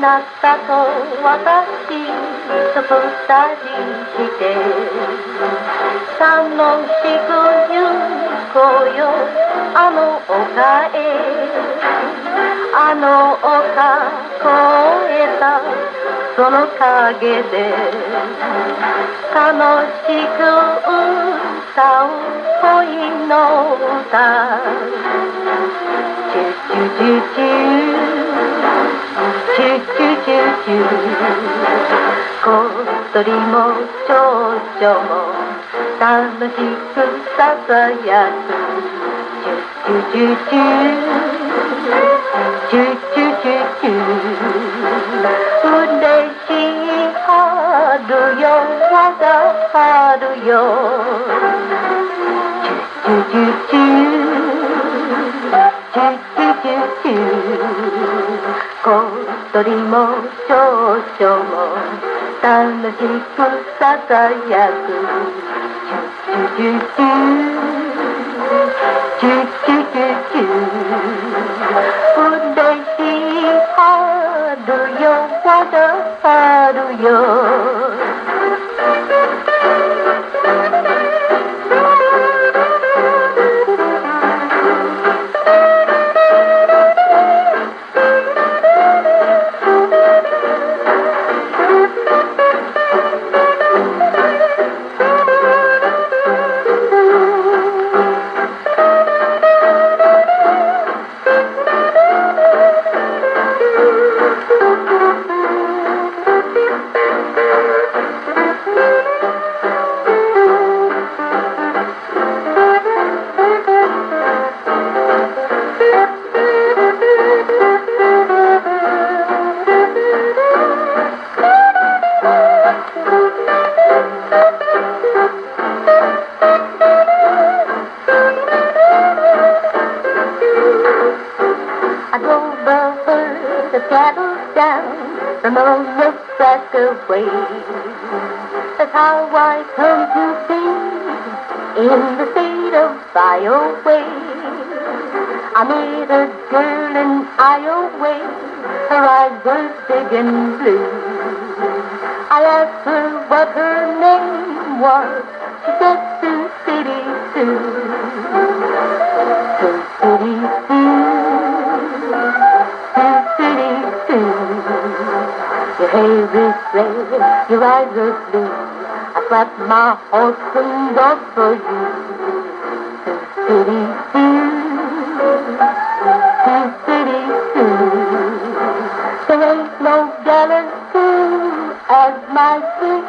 なたと私と二人して楽しく行こうよあの丘へあの丘越えたその陰で楽しく歌う恋の歌チュチュチュチュ鳥も蝶々も楽しくささやくチュチュチュチュチュチュチュチュ嬉しい春よ我が春よチュチュチュチュチュチュチュチュ小鳥も蝶々も down the people that I. Do do do you want to do you? put the paddle down from old Nebraska way. That's how I come to be in the state of Iowa. I met a girl in Iowa, her eyes were big and blue. I asked her what her name was, she said Sioux City Sue. heavy sleigh, your eyes are blue. I brought my horse awesome dog for you. To city too, to city. There ain't no gallantry as my sweet.